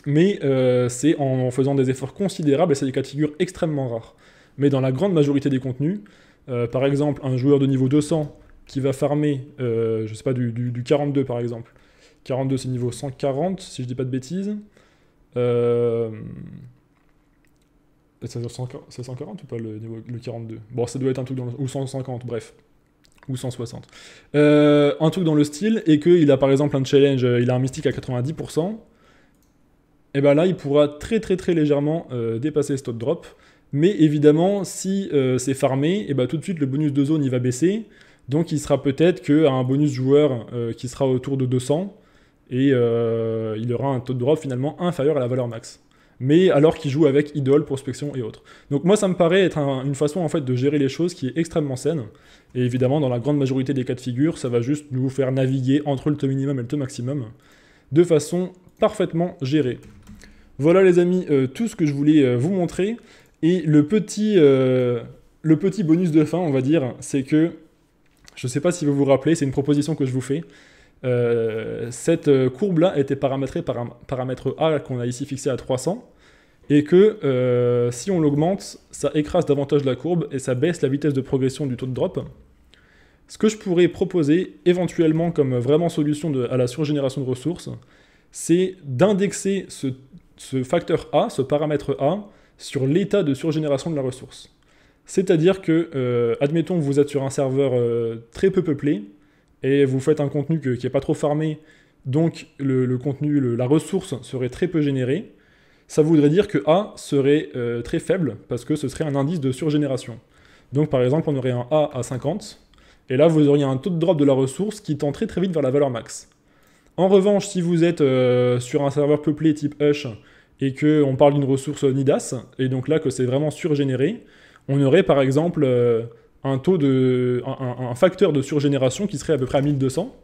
mais euh, c'est en faisant des efforts considérables et c'est des cas de extrêmement rares. Mais dans la grande majorité des contenus, euh, par exemple un joueur de niveau 200 qui va farmer, euh, je sais pas, du, 42 par exemple. 42 c'est niveau 140 si je dis pas de bêtises. C'est 140 ou pas le, niveau, le 42 Bon ça doit être un truc dans le... ou 150 bref ou 160. Euh, un truc dans le style, et qu'il a par exemple un challenge, euh, il a un mystique à 90%, et ben là il pourra très très très légèrement euh, dépasser ce drop. Mais évidemment, si c'est farmé, et ben tout de suite le bonus de zone va baisser. Donc il sera peut-être qu'à un bonus joueur qui sera autour de 200, et il aura un taux de drop finalement inférieur à la valeur max mais alors qu'il joue avec idole, prospection et autres. Donc moi ça me paraît être une façon en fait de gérer les choses qui est extrêmement saine, et évidemment dans la grande majorité des cas de figure, ça va juste nous faire naviguer entre le taux minimum et le taux maximum, de façon parfaitement gérée. Voilà les amis, euh, tout ce que je voulais euh, vous montrer, et le petit, euh, le petit bonus de fin on va dire, c'est que, je ne sais pas si vous vous rappelez, c'est une proposition que je vous fais, euh, cette courbe-là était paramétrée par un paramètre A qu'on a ici fixé à 300, et que euh, si on l'augmente, ça écrase davantage la courbe et ça baisse la vitesse de progression du taux de drop. Ce que je pourrais proposer éventuellement comme vraiment solution à la surgénération de ressources, c'est d'indexer ce, facteur A, ce paramètre A, sur l'état de surgénération de la ressource. C'est-à-dire que, euh, admettons que vous êtes sur un serveur très peu peuplé, et vous faites un contenu qui n'est pas trop farmé, donc le, contenu, la ressource serait très peu générée, ça voudrait dire que A serait euh, très faible, parce que ce serait un indice de surgénération. Donc par exemple, on aurait un A à 50, et là vous auriez un taux de drop de la ressource qui tend très très vite vers la valeur max. En revanche, si vous êtes euh, sur un serveur peuplé type Hush, et qu'on parle d'une ressource NIDAS, et donc là que c'est vraiment surgénéré, on aurait par exemple... Euh, un taux de. Un, facteur de surgénération qui serait à peu près à 1200.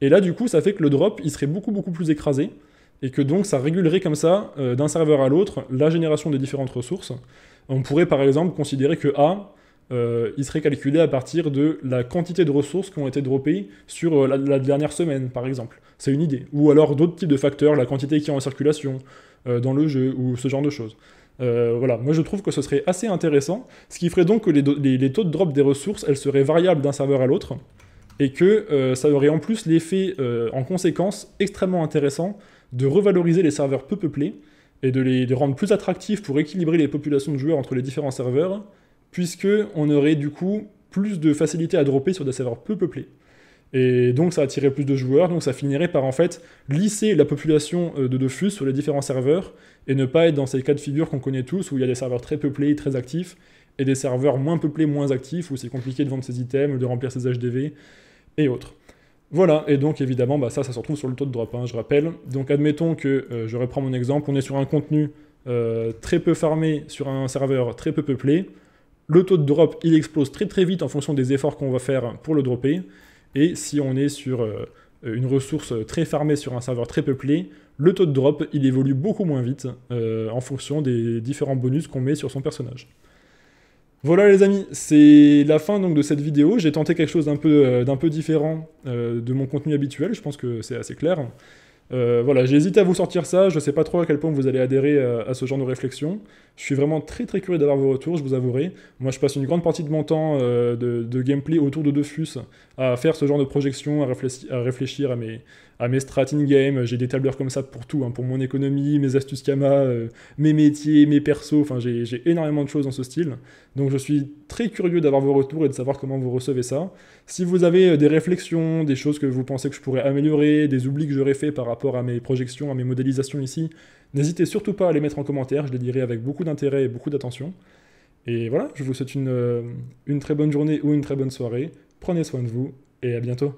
Et là, du coup, ça fait que le drop, il serait beaucoup, beaucoup plus écrasé. Et que donc, ça régulerait comme ça, euh, d'un serveur à l'autre, la génération des différentes ressources. On pourrait, par exemple, considérer que A, euh, il serait calculé à partir de la quantité de ressources qui ont été droppées sur la, dernière semaine, par exemple. C'est une idée. Ou alors d'autres types de facteurs, la quantité qui est en circulation dans le jeu, ou ce genre de choses. Euh, voilà, moi je trouve que ce serait assez intéressant, ce qui ferait donc que les, taux de drop des ressources, elles seraient variables d'un serveur à l'autre, et que euh, ça aurait en plus l'effet, euh, en conséquence, extrêmement intéressant de revaloriser les serveurs peu peuplés, et de les rendre plus attractifs pour équilibrer les populations de joueurs entre les différents serveurs, puisque on aurait du coup plus de facilité à dropper sur des serveurs peu peuplés. Et donc ça attirait plus de joueurs, donc ça finirait par en fait lisser la population euh, de Dofus sur les différents serveurs et ne pas être dans ces cas de figure qu'on connaît tous où il y a des serveurs très peuplés, très actifs, et des serveurs moins peuplés, moins actifs, où c'est compliqué de vendre ses items, de remplir ses HDV et autres. Voilà, et donc évidemment, bah, ça, ça se retrouve sur le taux de drop, hein, je rappelle. Donc admettons que, euh, je reprends mon exemple, on est sur un contenu euh, très peu farmé sur un serveur très peu peuplé. Le taux de drop, il explose très très vite en fonction des efforts qu'on va faire pour le dropper. Et si on est sur euh, une ressource très farmée sur un serveur très peuplé, le taux de drop, il évolue beaucoup moins vite euh, en fonction des différents bonus qu'on met sur son personnage. Voilà les amis, c'est la fin de cette vidéo. J'ai tenté quelque chose d'un peu, euh, peu différent de mon contenu habituel, je pense que c'est assez clair. Euh, voilà, j'ai hésité à vous sortir ça, je sais pas trop à quel point vous allez adhérer à, ce genre de réflexion. Je suis vraiment très très curieux d'avoir vos retours, je vous avouerai. Moi je passe une grande partie de mon temps de, de, gameplay autour de Dofus à faire ce genre de projection, à, réfléchir à mes, à mes strats in-game. J'ai des tableurs comme ça pour tout, hein, pour mon économie, mes astuces Kama, mes métiers, mes persos, enfin j'ai énormément de choses dans ce style. Donc je suis très curieux d'avoir vos retours et de savoir comment vous recevez ça. Si vous avez des réflexions, des choses que vous pensez que je pourrais améliorer, des oublis que j'aurais fait par rapport à mes projections, à mes modélisations ici, n'hésitez surtout pas à les mettre en commentaire, je les dirai avec beaucoup d'intérêt et beaucoup d'attention. Et voilà, je vous souhaite une, une très bonne journée ou une très bonne soirée, prenez soin de vous et à bientôt.